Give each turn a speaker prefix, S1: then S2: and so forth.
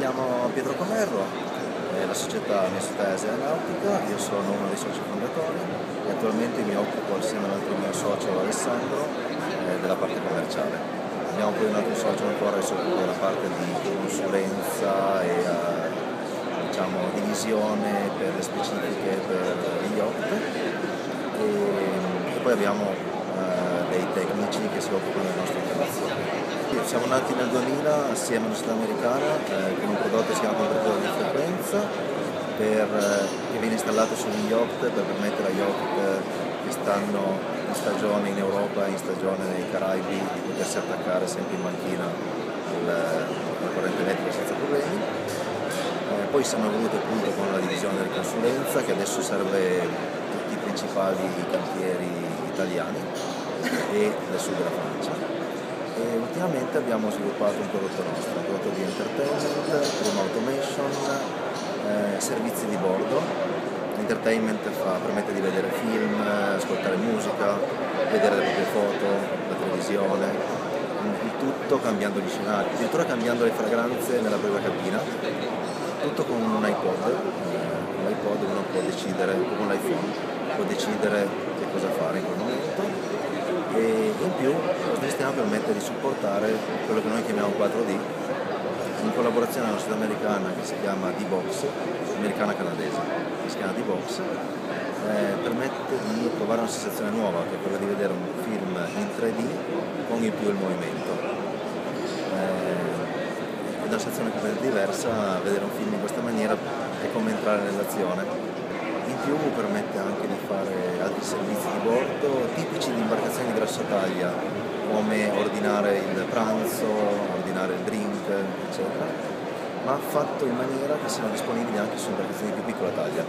S1: chiamo Pietro Comerro, società, la società è Aeronautica, io sono uno dei soci fondatori e attualmente mi occupo assieme all'altro mio socio Alessandro eh, della parte commerciale. Abbiamo poi un altro socio ancora che si occupa della parte di consulenza e uh, diciamo, divisione per le specifiche per gli yacht e, poi abbiamo dei tecnici che si occupano. Siamo nati nel 2000 assieme alla società americana eh, con un prodotto che si chiama controllore di frequenza per, eh, che viene installato sugli yacht per permettere agli yacht che stanno in stagione in Europa e in stagione nei Caraibi di potersi attaccare sempre in banchina alla corrente elettrica senza problemi. Eh, poi siamo evoluti appunto con la divisione della consulenza che adesso serve tutti i principali cantieri italiani e del sud della Francia e ultimamente abbiamo sviluppato un prodotto nostro, un prodotto di entertainment, room automation, eh, servizi di bordo. L'entertainment permette di vedere film, ascoltare musica, vedere le proprie foto, la televisione, il tutto cambiando gli scenari, addirittura cambiando le fragranze nella propria cabina, tutto con un iPod. Eh, con l'iPod uno può decidere, con l'iPhone, può decidere che cosa fare in quel momento e in più sistema permette di supportare quello che noi chiamiamo 4D in collaborazione con una società americana che si chiama D-Box, americana canadese, che si chiama D-Box, eh, permette di provare una sensazione nuova, che è quella di vedere un film in 3D con in più il movimento. Eh, è una sensazione completamente diversa, vedere un film in questa maniera è come entrare nell'azione in più permette anche di fare altri servizi di bordo tipici di imbarcazioni di grossa taglia, come ordinare il pranzo, ordinare il drink, eccetera, ma fatto in maniera che siano disponibili anche su imbarcazioni di più piccola taglia.